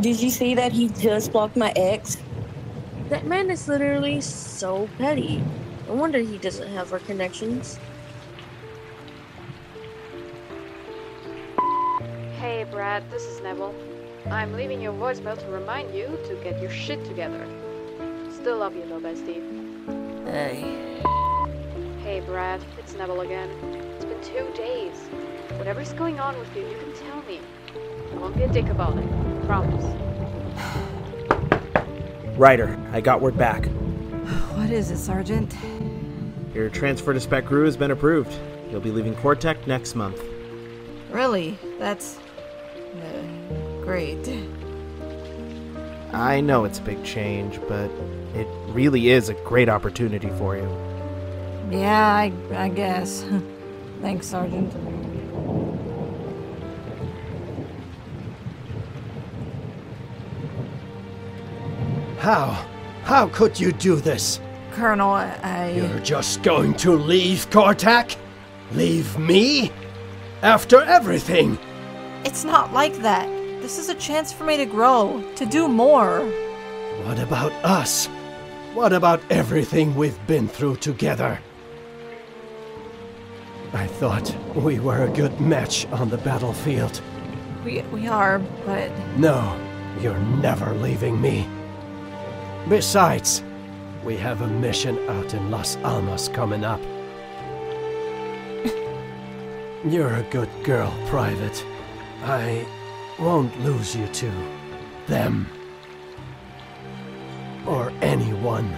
Did you see that he just blocked my ex? That man is literally so petty. No wonder he doesn't have our connections. Hey Brat, this is Nebel. I'm leaving your voicemail to remind you to get your shit together. Still love you though, bestie. Hey. Hey Brat, it's Nebel again. It's been two days. Whatever's going on with you, you can tell me. I won't be a dick about it. Promise. Ryder, I got word back. What is it, Sergeant? Your transfer to SpecGru has been approved. You'll be leaving KorTac next month. Really? That's. Uh, great. I know it's a big change, but it really is a great opportunity for you. Yeah, I, I guess. Thanks, Sergeant. How? How could you do this? Colonel, I. You're just going to leave KorTac? Leave me? After everything? It's not like that. This is a chance for me to grow, to do more. What about us? What about everything we've been through together? I thought we were a good match on the battlefield. We, we are, but. No, you're never leaving me. Besides, we have a mission out in Las Almas coming up. You're a good girl, Private. I won't lose you to them. Or anyone